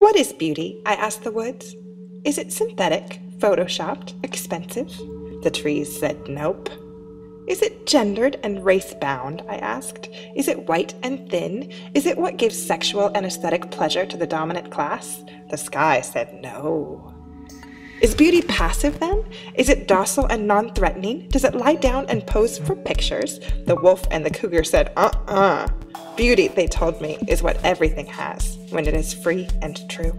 What is beauty? I asked the woods. Is it synthetic, photoshopped, expensive? The trees said nope. Is it gendered and race bound? I asked. Is it white and thin? Is it what gives sexual and aesthetic pleasure to the dominant class? The sky said no. Is beauty passive then? Is it docile and non threatening? Does it lie down and pose for pictures? The wolf and the cougar said, uh uh Beauty, they told me, is what everything has when it is free and true.